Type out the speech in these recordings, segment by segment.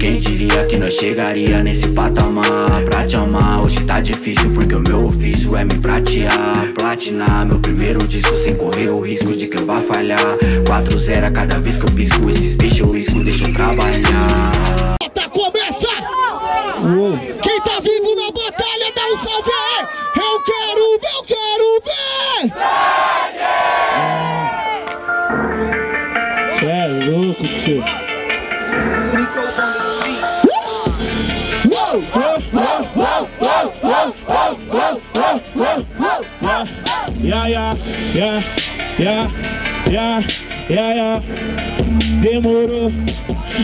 Quem diria que nós chegaria nesse patamar Pra te amar, hoje tá difícil Porque o meu ofício é me pratear Platinar meu primeiro disco Sem correr o risco de que eu vá falhar 4-0 a cada vez que eu pisco Esses bichos eu risco, deixa eu trabalhar Tá, começa! Quem tá vivo na batalha, dá um salve aí! Eu quero ver, eu quero ver! yeah, yeah, yeah, yeah, yeah. Demorou.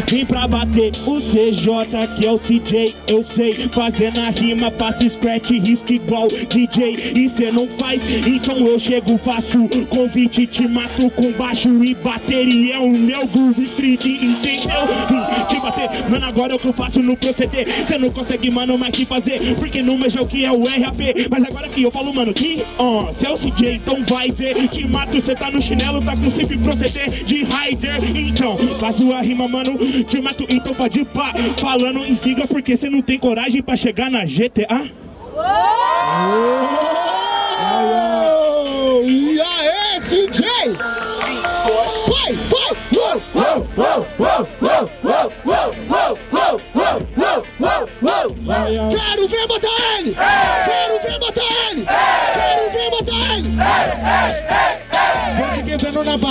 Vim pra bater o CJ que é o CJ, eu sei. Fazendo a rima, faço scratch, risco igual DJ E cê não faz, então eu chego, faço convite Te mato com baixo e bateria é o meu groove street, entendeu? Vim te bater, mano, agora é o que eu faço no proceder Cê não consegue, mano, mais que fazer Porque não mexe o que é o RAP Mas agora que eu falo, mano, que, ó, cê é o CJ, então vai ver. Te mato, cê tá no chinelo, tá com sempre proceder de rider. Então, faço a rima, mano, te mato, então pode ir pá Falando em siga porque cê não tem coragem pra chegar na GTA Oh, e aí, CJ? Vai, vai! Uou, uou, uou, uou, uou, uou, uou, uou, uou, uou, uou, uou, uou. Quero ver botar ele! Quero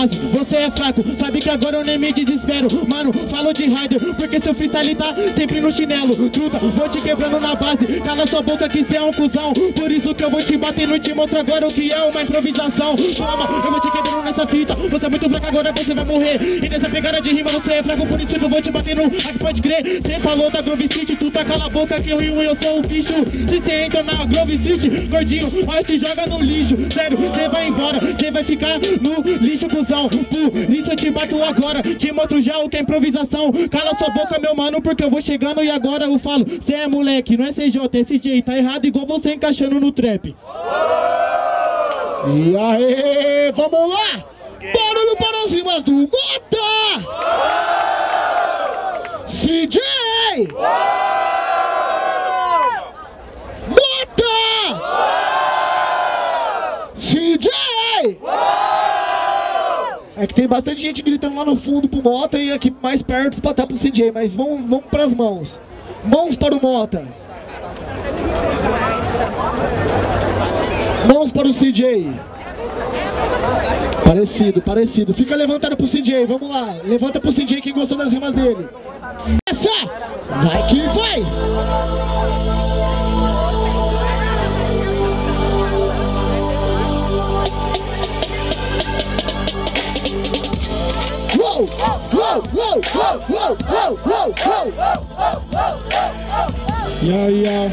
você é fraco Sabe que agora eu nem me desespero. Mano, falo de rider Porque seu freestyle tá sempre no chinelo. Truta, vou te quebrando na base Cala sua boca que cê é um cuzão. Por isso que eu vou te bater e te mostro agora o que é uma improvisação. Toma, eu vou te quebrando nessa fita. Você é muito fraco, agora você vai morrer. E nessa pegada de rima você é fraco Por isso que eu vou te bater no... Aqui pode crer. Cê falou da Grove Street, tu tá cala a boca que eu rio eu sou o bicho. Se cê entra na Grove Street, gordinho Nós se joga no lixo. Sério, cê vai embora, cê vai ficar no lixo, cuzão Por isso eu te bato agora Te mostro já o que é improvisação. Cala sua boca, meu mano, porque eu vou chegando E agora eu falo, cê é moleque, não é CJ, é CJ Tá errado igual você encaixando no trap. E aí, vamos lá? Barulho para as rimas do Mota CJ é que tem bastante gente gritando lá no fundo pro Mota e aqui mais perto pra estar pro CJ, mas vamos, vamos pras mãos. Mãos para o Mota. Mãos para o CJ. Parecido, parecido. Fica levantado pro CJ, vamos lá. Levanta pro CJ quem gostou das rimas dele. Essa! Vai que vai! Uou! Uou! Uou! Uou! Uou! Uou! Uou! Yo, yo.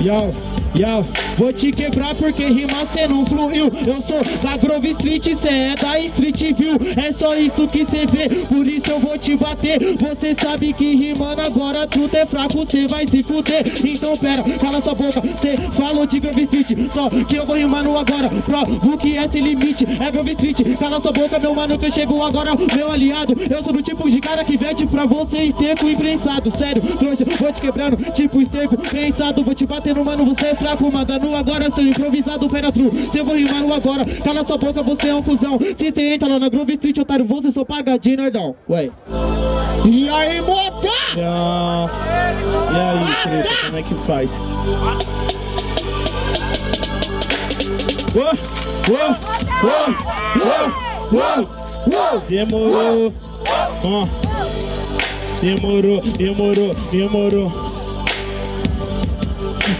Yo, yo. Vou te quebrar porque rima cê não fluiu. Eu sou da Grove Street, cê é da Street View. É só isso que cê vê, por isso eu vou te bater. Você sabe que rimando agora tudo é fraco, cê vai se fuder. Então pera, cala sua boca, cê falou de Grove Street. Só que eu vou rimando agora, provo que é sem limite. É Grove Street, cala sua boca, meu mano, que eu chego agora, meu aliado. Eu sou do tipo de cara que vete pra você esterco e prensado. Sério, trouxa, vou te quebrando, tipo esterco prensado. Vou te batendo, mano, você é fraco, mandando agora, seu improvisado, pera true. Cê vou rimando agora, cala sua boca, você é um cuzão. Se cê entra lá na Grove Street, otário, você só pagadinho, nerdão. Ué. E aí, Mota? Ah, e aí, treta, como é que faz? Uou, uou, uou, uou, Uou! Demorou. Demorou, demorou, demorou.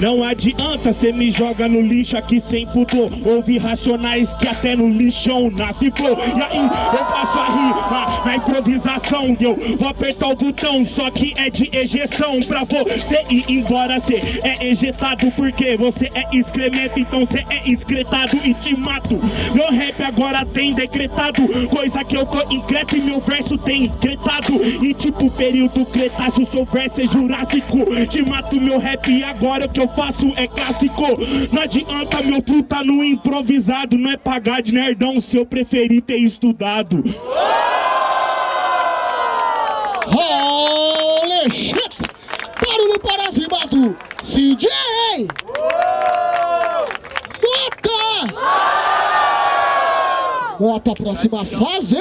Não adianta cê me joga no lixo aqui sem pudor. Ouvi racionais que até no lixão nasce flor. E aí eu faço a rima na improvisação. Eu vou apertar o botão, só que é de ejeção. Pra você ir embora, cê é ejetado Porque você é excremento, então cê é excretado E te mato, meu rap agora tem decretado Coisa que eu tô increto e meu verso tem cretado. E tipo período cretáceo, seu verso é jurássico. Te mato meu rap agora o que eu faço é clássico. Não adianta, meu tru tá no improvisado. Não é pagar de nerdão né, se eu preferir ter estudado. Holy shit! Barulho parece rimado! CJ! Bota! Bota a próxima fase!